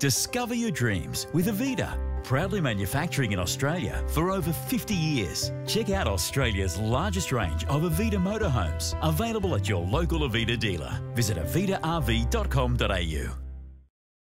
Discover your dreams with Avida. Proudly manufacturing in Australia for over 50 years. Check out Australia's largest range of Avida motorhomes, available at your local Avida dealer. Visit avidarv.com.au.